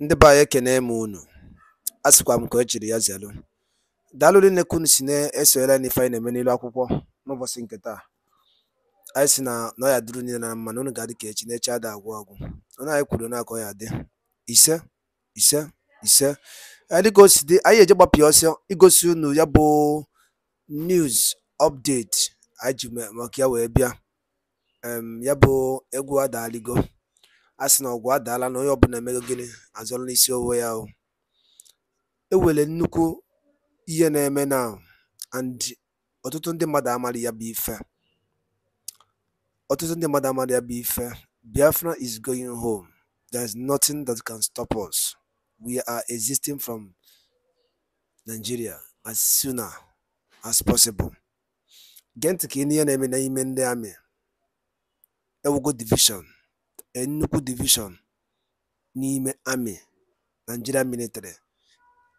ndị be anyị ekene m unu. A sịkwa m ka o chiri ya zelu daalụ rinne ka unu si na-esonyere n'ife anyị na-eme n'ilu akwụkwọ n'ụbọchị nke taa. Anyị si na na ọ ya dịrị niile na mma na unu ga-adị ka echi na-echi ada agwụ agwụ. Onye anyị kwuru na aka ọ ya dị. Ise ise ise. Dịka o si dị anyị eje gbapụ ya ọsọ igosi unu ya bụ news update. Anyị ji maka ya wee bịa. Ya bụ egwu adaaligo a sị na ọgwụ adaala na onye ọbụla emego gịnị azọrọ n'isi onwe ya ewere nnukwu ihe na-eme na and ọtụtụ ndị mmadụ amaghị ya bụ ife. Ọtụtụ ndị mmadụ amaghị ya bụ ife. Biafra is going home. There is nothing that can stop us. We are existing from nigeria as sooner as possible. Gee ntị ka ihe na-eme n'ime ndị amị. Ewugo division. Nnukwu division n'ime amị Nigeria military.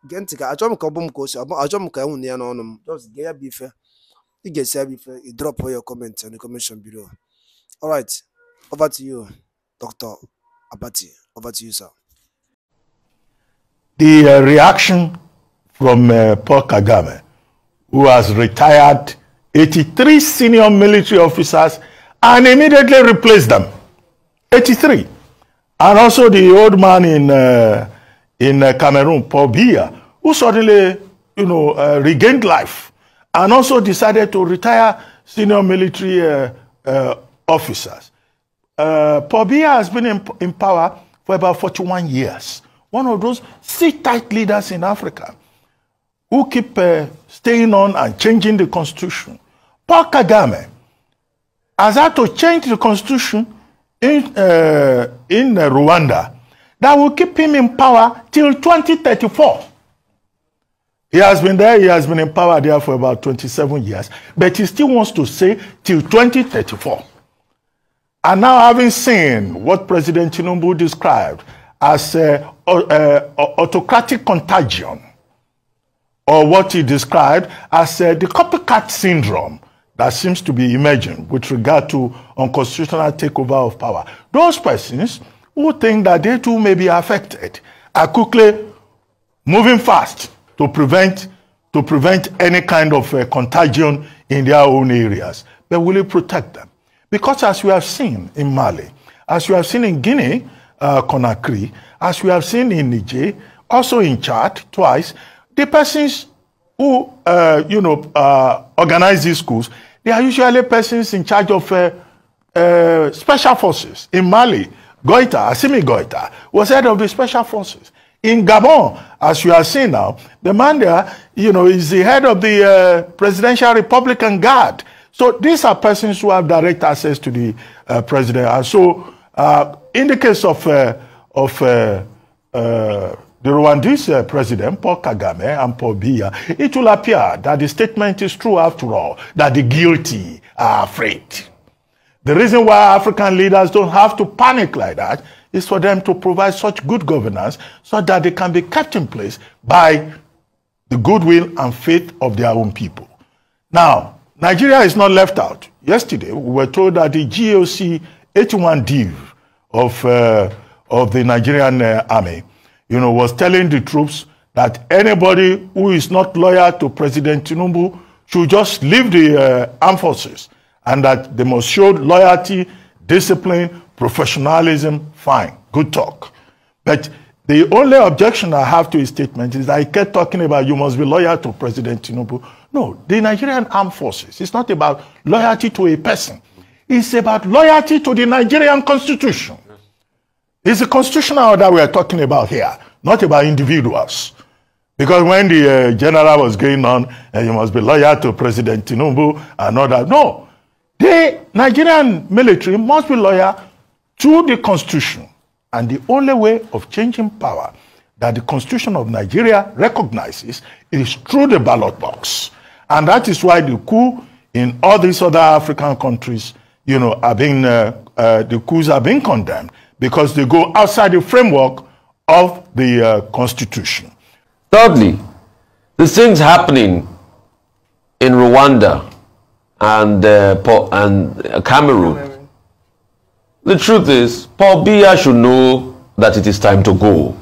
Gee ntị ka achọghị m ka ọ bụ m ka o si ọ bụ- achọghị m ka enwu ya n'ọnụ m. Just gee ya bụ ife. Ị ga-esi ya bụ ife. Ị drop your comment on the comment below alright over to you Dr. Abati. Over to you sir. The uh, reaction from uh, Paul Kagame, who has retired 83 senior military officers and immediately replaced them. 83. And also the old man in, uh, in uh, Cameroon, Paul Biya, who suddenly, you know, uh, regained life and also decided to retire senior military uh, uh, officers. Uh, Paul Biya has been in, in power for about 41 years. One of those sit-tight leaders in Africa who keep uh, staying on and changing the constitution. Paul Kagame has had to change the constitution in, uh, in uh, Rwanda that will keep him in power till 2034. He has been there, he has been in power there for about 27 years, but he still wants to say till 2034. And now, having seen what President Tinubu described as uh, uh, autocratic contagion, or what he described as uh, the copycat syndrome that seems to be emerging with regard to unconstitutional takeover of power, those persons who think that they too may be affected are quickly moving fast to prevent to prevent any kind of uh, contagion in their own areas. But will it protect them? Because as we have seen in Mali, as we have seen in Guinea, uh, Conakry, as we have seen in Niger, also in Chad twice, the persons who uh, you know uh, organize these schools, they are usually persons in charge of uh, uh, special forces. In Mali, Goita, Assimi Goita, was head of the special forces. In Gabon, as you are seeing now, the man there, you know, is the head of the uh, Presidential Republican Guard. So these are persons who have direct access to the uh, president. And so, in the case of of the Rwandese president, Paul Kagame and Paul Biya, it will appear that the statement is true after all, that the guilty are afraid. The reason why African leaders don't have to panic like that is for them to provide such good governance so that they can be kept in place by the goodwill and faith of their own people. Now, Nigeria is not left out. Yesterday, we were told that the GOC 81 div of, uh, of the Nigerian uh, army, you know, was telling the troops that anybody who is not loyal to President Tinubu should just leave the uh, armed forces and that they must show loyalty, discipline, professionalism. Fine, good talk. But the only objection I have to his statement is that he kept talking about you must be loyal to President Tinubu. No, the Nigerian armed forces, it's not about loyalty to a person. It's about loyalty to the Nigerian constitution. It's the constitutional that we are talking about here, not about individuals. Because when the uh, general was going on, uh, you must be loyal to President Tinubu and all that. No, the Nigerian military must be loyal to the constitution. And the only way of changing power that the constitution of Nigeria recognizes is through the ballot box. And that is why the coup in all these other African countries, you know, are being, uh, uh, the coups are being condemned because they go outside the framework of the uh, constitution. Thirdly, the things happening in Rwanda and, uh, and uh, Cameroon. The truth is, Paul Biya should know that it is time to go.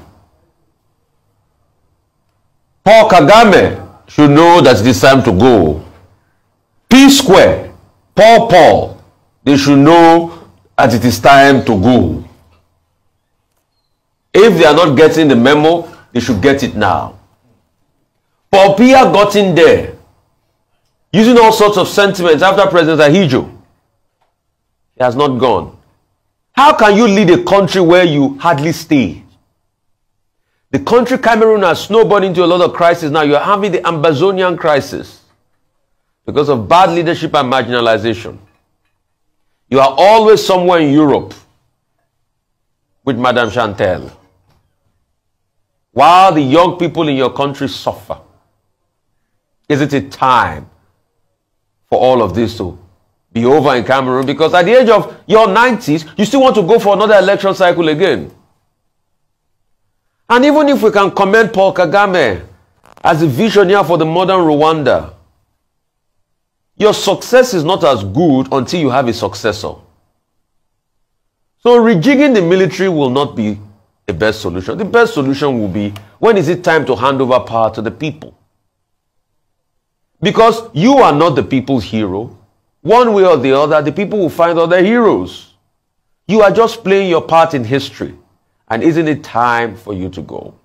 Paul Kagame should know that it is time to go. P Square, Paul Paul, they should know that it is time to go. If they are not getting the memo, they should get it now. Paul got in there using all sorts of sentiments after President Ahidjo. He has not gone. How can you lead a country where you hardly stay? The country Cameroon has snowballed into a lot of crisis now. You're having the Ambazonian crisis because of bad leadership and marginalization. You are always somewhere in Europe with Madame Chantal. While the young people in your country suffer, is it a time for all of this to be over in Cameroon? Because at the age of your 90s, you still want to go for another election cycle again. And even if we can commend Paul Kagame as a visionary for the modern Rwanda, your success is not as good until you have a successor. So rejigging the military will not be the best solution. The best solution will be when is it time to hand over power to the people? Because you are not the people's hero. One way or the other, the people will find other heroes. You are just playing your part in history. And isn't it time for you to go?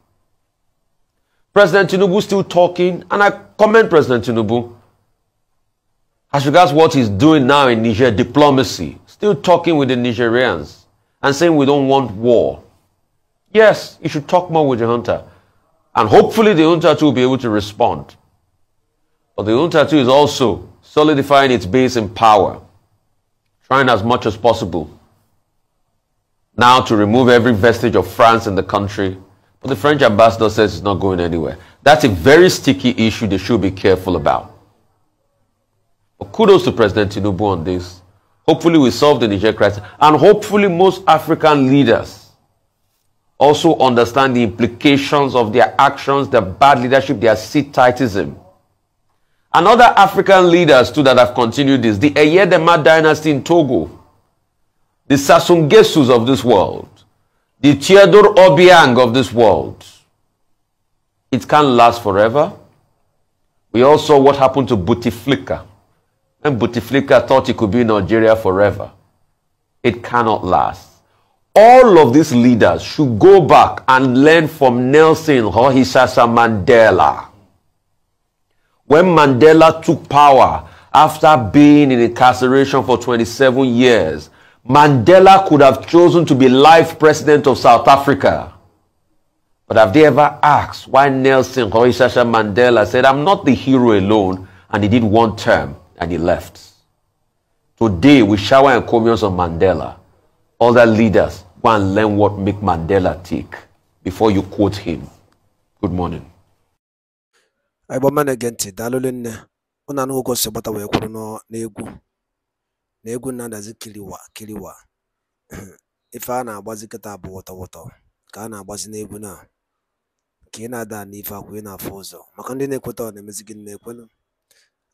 President Tinubu still talking, and I commend President Tinubu as regards what he's doing now in Niger, diplomacy, still talking with the Nigerians and saying we don't want war. Yes, you should talk more with the junta. And hopefully the junta too will be able to respond. But the junta too is also solidifying its base in power, trying as much as possible now to remove every vestige of France in the country. But the French ambassador says it's not going anywhere. That's a very sticky issue they should be careful about. But kudos to President Tinubu on this. Hopefully we solve the Niger crisis. And hopefully most African leaders also understand the implications of their actions, their bad leadership, their seat-tightism. African leaders too that have continued this. The Eyadema dynasty in Togo. The Sassou Nguessos of this world. The Theodore Obiang of this world. It can't last forever. We all saw what happened to Bouteflika. And Bouteflika thought he could be in Nigeria forever. It cannot last. All of these leaders should go back and learn from Nelson Rolihlahla Mandela. When Mandela took power after being in incarceration for 27 years, Mandela could have chosen to be life president of South Africa. But have they ever asked why Nelson Rolihlahla Mandela said, I'm not the hero alone, and he did one term and he left? Today, we shower encomiums on Mandela. Other leaders go and learn what make Mandela tick before you quote him. Good morning. anyị gbọma na-ege ntị daalụlụ nne. Ụnụ anụ ụgwọ si gbata wee kwuru n'egwu. Na egwu na-adazi kiliwa kiliwa. Ife a na-agbazi kịta bụ wọtọwọtọ ka a na-agbazi n'egwu na ka ị na-ada n'ife akwa ị na-afụ ụzọ. Maka ndị na-ekweta na-emezi gị na-ekwenu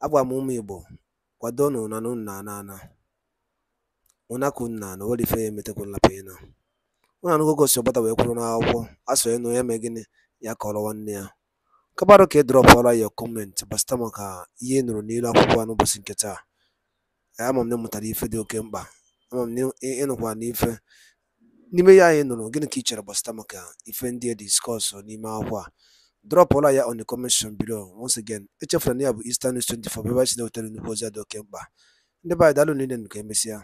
agwa m ụmụ igbo kwado na nụ na ana ana ụnakụ nna na were ife ya emetekwala pena. Ụnụ anụ ụgwọ si gbata wee kwuru n'akwụkwọ asọ ya na onye mee gịnị ya kọrọ nwanne ya. Kabarụ ka ị drọpụọla ya kọmentị gbasịta maka ihe ị nụrụ n'ilu akwụkwọ a n'ụbọchị nke taa ama m na mụtara ife dị oke mkpa ama m na ịnụkwa n'ife n'ime ya anyị nụrụ gịnị ka ị chere gbasịta maka ife ndị e diskọs n'ime akwụkwọ a drọpụọla ya on the comment section below. Once again echefula na ya bụ Eastern News 24 bụ ebe anyị si na-ewetara nnukwu ozi a dị oke mkpa ndị be anyị daalụ niile ka emesịa